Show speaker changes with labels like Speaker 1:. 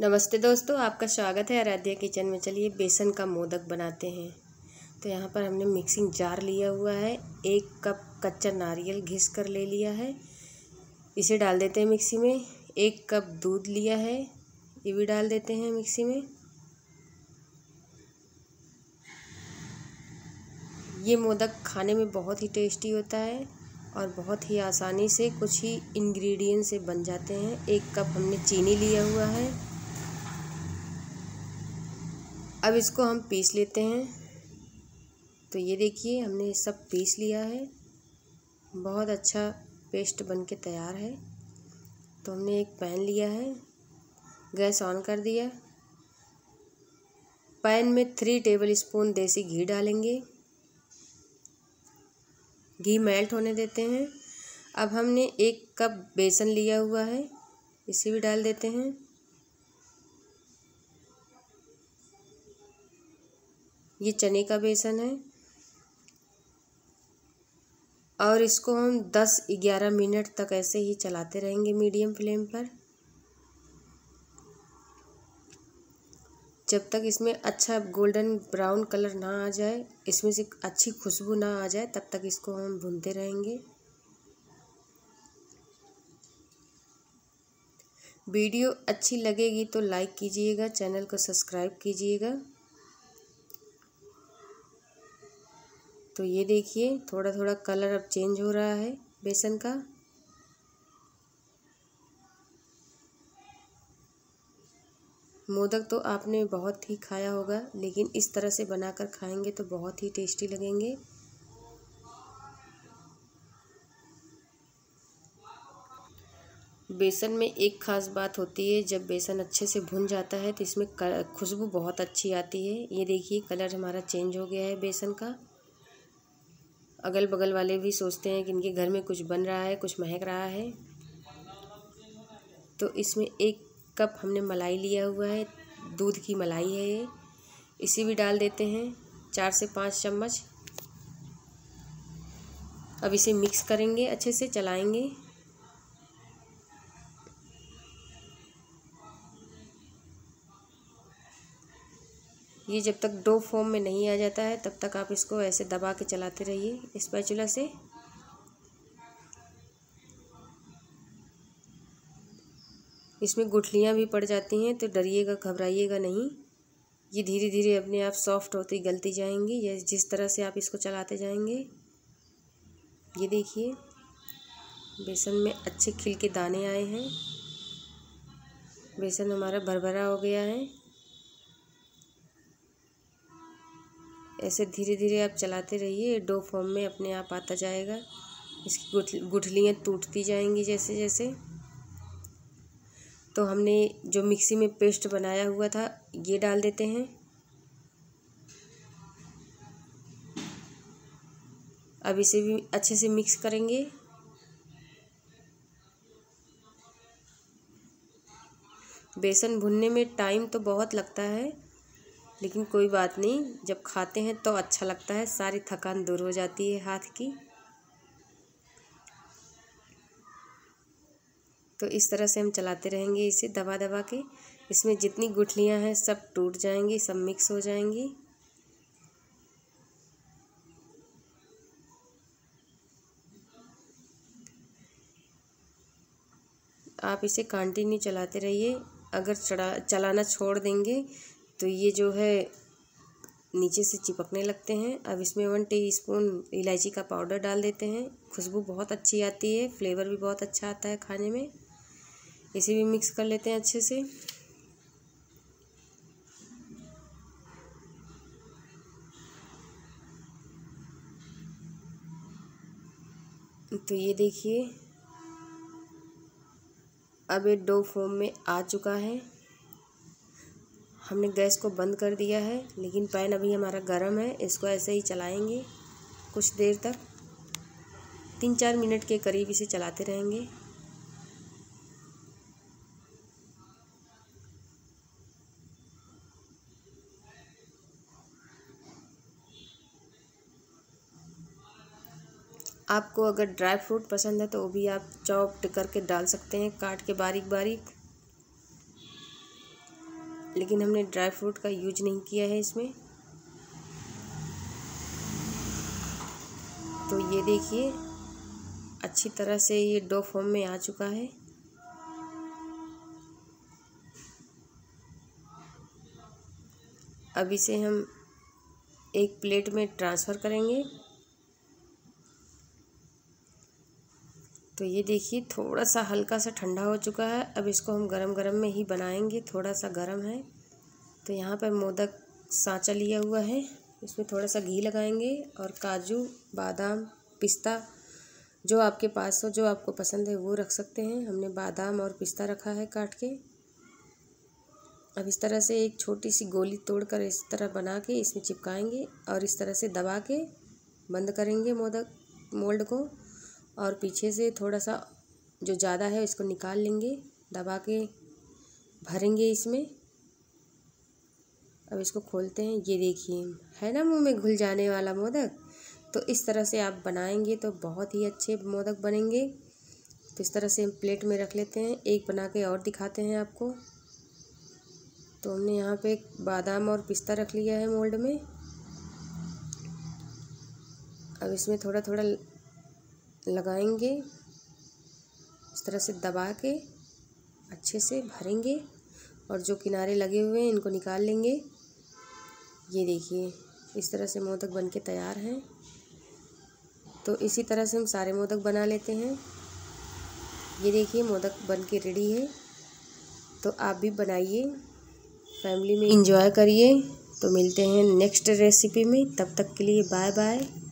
Speaker 1: नमस्ते दोस्तों, आपका स्वागत है आराध्या किचन में। चलिए बेसन का मोदक बनाते हैं। तो यहाँ पर हमने मिक्सिंग जार लिया हुआ है। एक कप कच्चा नारियल घिस कर ले लिया है। इसे डाल देते हैं मिक्सी में। एक कप दूध लिया है। ये भी डाल देते हैं मिक्सी में। ये मोदक खाने में बहुत ही टेस्टी होता है और बहुत ही आसानी से कुछ ही इंग्रेडिएंट से बन जाते हैं। एक कप हमने चीनी लिया हुआ है। अब इसको हम पीस लेते हैं। तो ये देखिए, हमने सब पीस लिया है। बहुत अच्छा पेस्ट बन के तैयार है। तो हमने एक पैन लिया है। गैस ऑन कर दिया। पैन में थ्री टेबल स्पून देसी घी डालेंगे। घी मेल्ट होने देते हैं। अब हमने एक कप बेसन लिया हुआ है। इसे भी डाल देते हैं। ये चने का बेसन है। और इसको हम दस ग्यारह मिनट तक ऐसे ही चलाते रहेंगे मीडियम फ्लेम पर। जब तक इसमें अच्छा गोल्डन ब्राउन कलर ना आ जाए, इसमें से अच्छी खुशबू ना आ जाए, तब तक इसको हम भूनते रहेंगे। वीडियो अच्छी लगेगी तो लाइक कीजिएगा, चैनल को सब्सक्राइब कीजिएगा। तो ये देखिए थोड़ा थोड़ा कलर अब चेंज हो रहा है बेसन का। मोदक तो आपने बहुत ही खाया होगा, लेकिन इस तरह से बनाकर खाएँगे तो बहुत ही टेस्टी लगेंगे। बेसन में एक ख़ास बात होती है, जब बेसन अच्छे से भुन जाता है तो इसमें खुशबू बहुत अच्छी आती है। ये देखिए, कलर हमारा चेंज हो गया है बेसन का। अगल बगल वाले भी सोचते हैं कि इनके घर में कुछ बन रहा है, कुछ महक रहा है। तो इसमें एक कप हमने मलाई लिया हुआ है, दूध की मलाई है ये। इसी भी डाल देते हैं, चार से पाँच चम्मच। अब इसे मिक्स करेंगे, अच्छे से चलाएँगे। ये जब तक डो फॉर्म में नहीं आ जाता है, तब तक आप इसको ऐसे दबा के चलाते रहिए स्पैचुला से। इसमें गुठलियाँ भी पड़ जाती हैं तो डरिएगा, घबराइएगा नहीं। ये धीरे धीरे अपने आप सॉफ्ट होती गलती जाएँगी, ये जिस तरह से आप इसको चलाते जाएँगे। ये देखिए, बेसन में अच्छे खिल के दाने आए हैं। बेसन हमारा भरभरा हो गया है। ऐसे धीरे धीरे आप चलाते रहिए, डो फॉर्म में अपने आप आता जाएगा। इसकी गुठलियाँ टूटती जाएँगी जैसे जैसे तो हमने जो मिक्सी में पेस्ट बनाया हुआ था, ये डाल देते हैं। अब इसे भी अच्छे से मिक्स करेंगे। बेसन भुनने में टाइम तो बहुत लगता है। लेकिन कोई बात नहीं, जब खाते हैं तो अच्छा लगता है, सारी थकान दूर हो जाती है हाथ की। तो इस तरह से हम चलाते रहेंगे इसे दबा दबा के। इसमें जितनी गुठलियाँ हैं सब टूट जाएँगी, सब मिक्स हो जाएँगी। आप इसे कंटिन्यू चलाते रहिए। अगर चढ़ा, चलाना छोड़ देंगे तो ये जो है, नीचे से चिपकने लगते हैं। अब इसमें वन टी स्पून इलायची का पाउडर डाल देते हैं। खुशबू बहुत अच्छी आती है, फ्लेवर भी बहुत अच्छा आता है खाने में। इसे भी मिक्स कर लेते हैं अच्छे से। तो ये देखिए, अब ये डो फॉर्म में आ चुका है। हमने गैस को बंद कर दिया है, लेकिन पैन अभी हमारा गर्म है, इसको ऐसे ही चलाएँगे कुछ देर तक। तीन चार मिनट के करीब इसे चलाते रहेंगे। आपको अगर ड्राई फ्रूट पसंद है तो वो भी आप चॉप करके डाल सकते हैं, काट के बारीक बारीक लेकिन हमने ड्राई फ्रूट का यूज़ नहीं किया है इसमें। तो ये देखिए, अच्छी तरह से ये डो फॉर्म में आ चुका है। अब इसे हम एक प्लेट में ट्रांसफ़र करेंगे। तो ये देखिए थोड़ा सा हल्का सा ठंडा हो चुका है। अब इसको हम गरम गरम में ही बनाएँगे। थोड़ा सा गरम है। तो यहाँ पर मोदक सांचा लिया हुआ है। इसमें थोड़ा सा घी लगाएँगे और काजू, बादाम, पिस्ता जो आपके पास हो, जो आपको पसंद है, वो रख सकते हैं। हमने बादाम और पिस्ता रखा है काट के। अब इस तरह से एक छोटी सी गोली तोड़कर इस तरह बना के इसमें चिपकाएँगे और इस तरह से दबा के बंद करेंगे मोदक, मोल्ड को। और पीछे से थोड़ा सा जो ज़्यादा है इसको निकाल लेंगे, दबा के भरेंगे इसमें। अब इसको खोलते हैं। ये देखिए, है ना मुँह में घुल जाने वाला मोदक? तो इस तरह से आप बनाएँगे तो बहुत ही अच्छे मोदक बनेंगे। तो इस तरह से हम प्लेट में रख लेते हैं। एक बना के और दिखाते हैं आपको। तो हमने यहाँ पे बादाम और पिस्ता रख लिया है मोल्ड में। अब इसमें थोड़ा थोड़ा लगाएँगे। इस तरह से दबा के अच्छे से भरेंगे और जो किनारे लगे हुए हैं इनको निकाल लेंगे। ये देखिए, इस तरह से मोदक बन के तैयार हैं। तो इसी तरह से हम सारे मोदक बना लेते हैं। ये देखिए, मोदक बन के रेडी है। तो आप भी बनाइए, फैमिली में इंजॉय करिए। तो मिलते हैं नेक्स्ट रेसिपी में। तब तक के लिए बाय बाय।